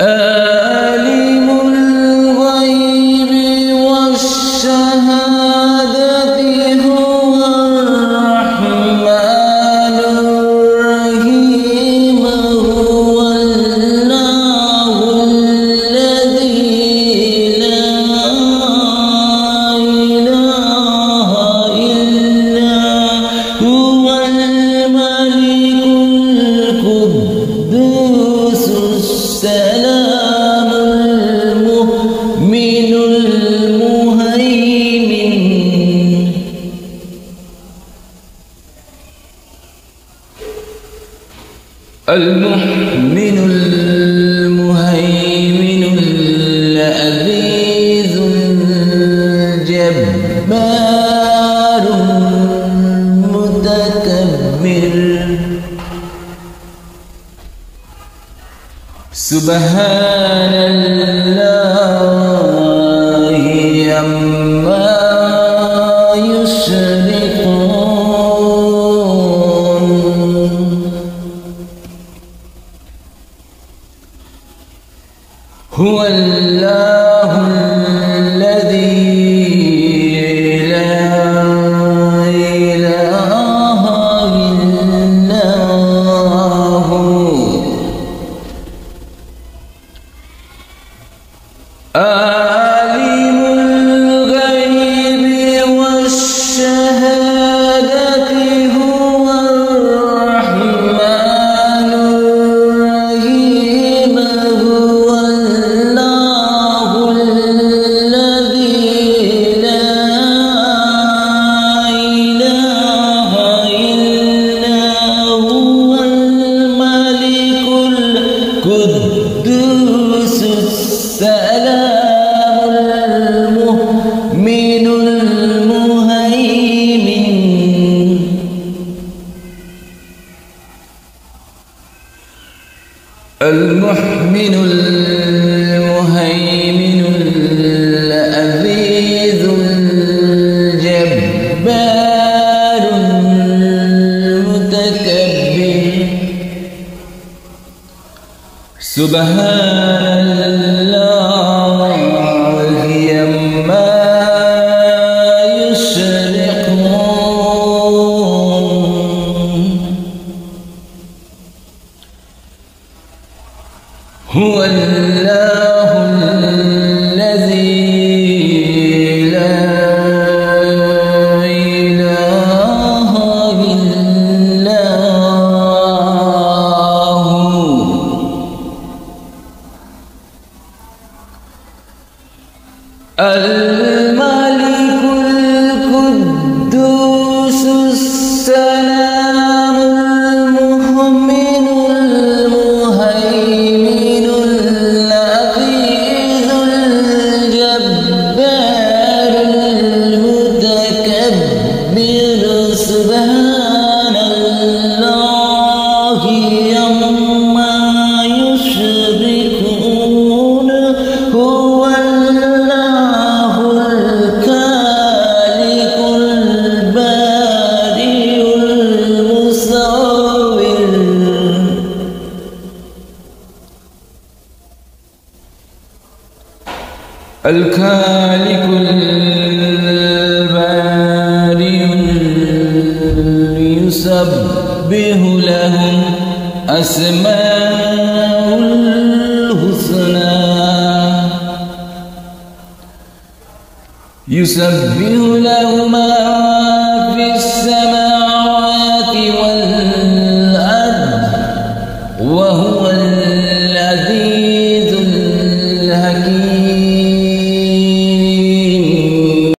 呃 المؤمن المهيمن العزيز الجبار المتكبر. سبحان الله. هو الله الذي لا إله إلا هو. آه. المحمن المهيمن العزيز الجبار المتكبر. سبحان الملك القدوس السلام المهمن الكالك الباري يسبح لهم أسماء الحسنى. يسبح له ما في السماوات والأرض وهو